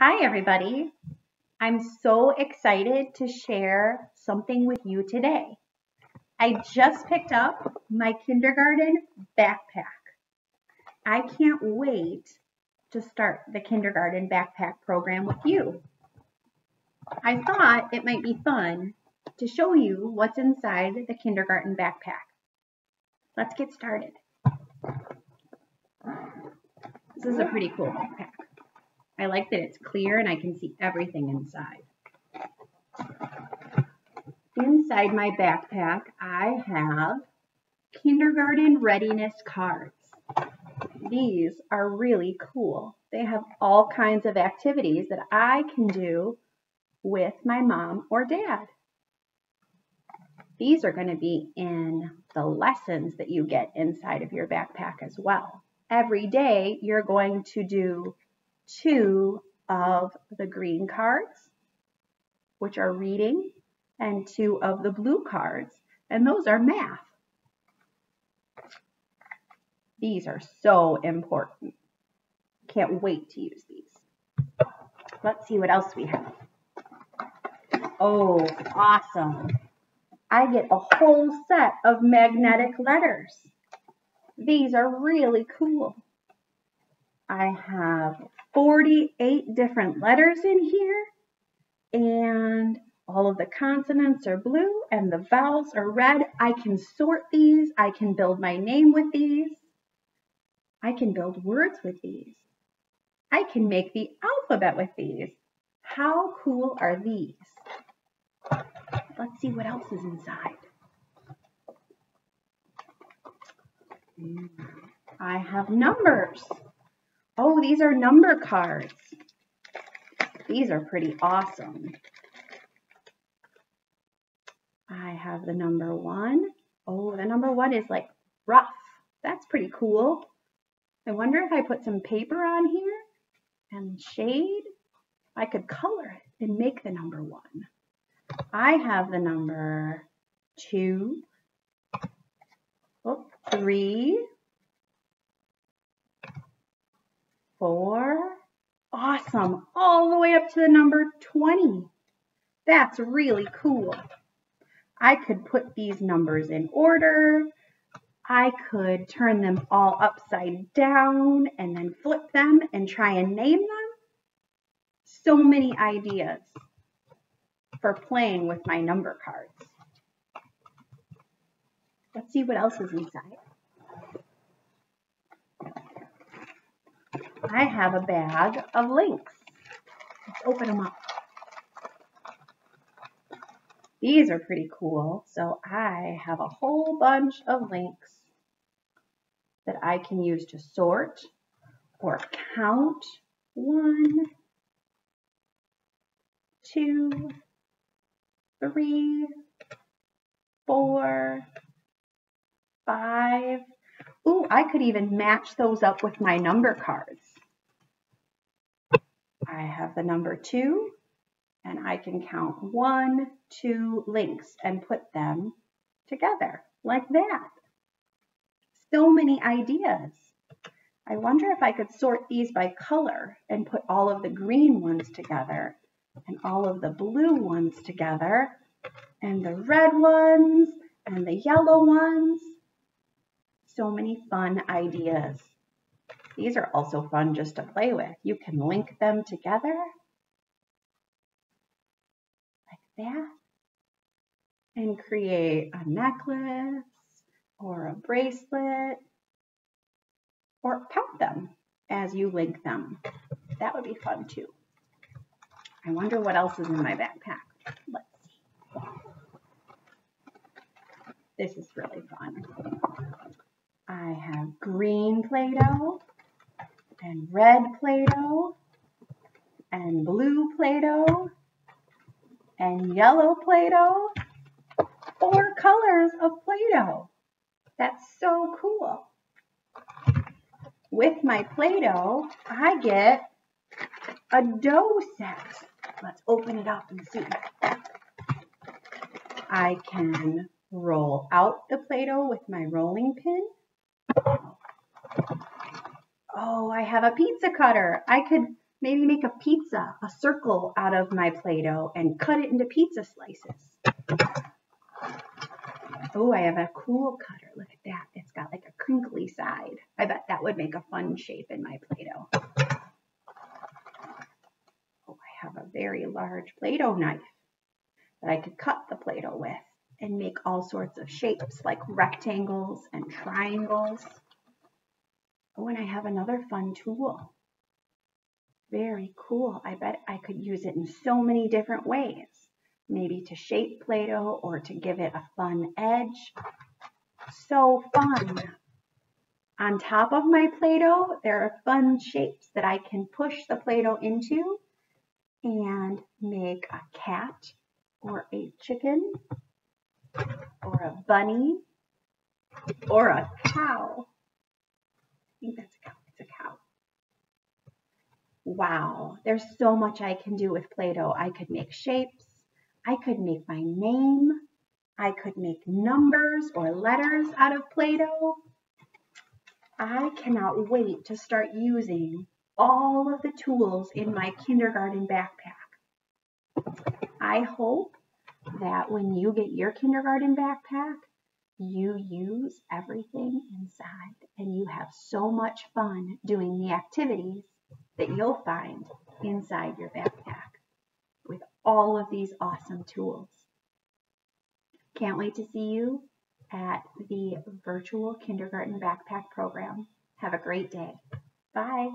Hi, everybody. I'm so excited to share something with you today. I just picked up my kindergarten backpack. I can't wait to start the kindergarten backpack program with you. I thought it might be fun to show you what's inside the kindergarten backpack. Let's get started. This is a pretty cool backpack. I like that it's clear and I can see everything inside. Inside my backpack, I have kindergarten readiness cards. These are really cool. They have all kinds of activities that I can do with my mom or dad. These are going to be in the lessons that you get inside of your backpack as well. Every day, you're going to do two of the green cards, which are reading, and two of the blue cards, and those are math. These are so important. Can't wait to use these. Let's see what else we have. Oh, awesome. I get a whole set of magnetic letters. These are really cool. I have 48 different letters in here and all of the consonants are blue and the vowels are red. I can sort these. I can build my name with these. I can build words with these. I can make the alphabet with these. How cool are these? Let's see what else is inside. I have numbers. Oh, these are number cards. These are pretty awesome. I have the number one. Oh, the number one is like rough. That's pretty cool. I wonder if I put some paper on here and shade, I could color it and make the number one. I have the number two, oh, three, four. Awesome. All the way up to the number 20. That's really cool. I could put these numbers in order. I could turn them all upside down and then flip them and try and name them. So many ideas for playing with my number cards. Let's see what else is inside. I have a bag of links. Let's open them up. These are pretty cool. So I have a whole bunch of links that I can use to sort or count. One, two, three, four, five. Ooh, I could even match those up with my number cards. I have the number two, and I can count one, two links and put them together like that. So many ideas. I wonder if I could sort these by color and put all of the green ones together and all of the blue ones together and the red ones and the yellow ones. So many fun ideas. These are also fun just to play with. You can link them together like that and create a necklace or a bracelet or count them as you link them. That would be fun too. I wonder what else is in my backpack. Let's see. This is really fun. I have green Play-Doh and red Play-Doh and blue Play-Doh and yellow Play-Doh. Four colors of Play-Doh. That's so cool. With my Play-Doh, I get a dough set. Let's open it up and see. I can roll out the Play-Doh with my rolling pin Oh, I have a pizza cutter. I could Maybe make a pizza, a circle out of my Play-Doh and cut it into pizza slices. Oh, I have a cool cutter. Look at that. It's got like a crinkly side. I bet that would make a fun shape in my Play-Doh. Oh, I have a very large Play-Doh knife that I could cut the Play-Doh with and make all sorts of shapes like rectangles and triangles. Oh, and I have another fun tool. Very cool. I bet I could use it in so many different ways. Maybe to shape Play-Doh or to give it a fun edge. So fun. On top of my Play-Doh, there are fun shapes that I can push the Play-Doh into and make a cat or a chicken or a bunny or a cow. That's a cow. It's a cow. Wow, there's so much I can do with Play-Doh. I could make shapes. I could make my name. I could make numbers or letters out of Play-Doh. I cannot wait to start using all of the tools in my kindergarten backpack. I hope that when you get your kindergarten backpack, you use everything inside and you have so much fun doing the activities that you'll find inside your backpack with all of these awesome tools. Can't wait to see you at the virtual kindergarten backpack program. Have a great day. Bye.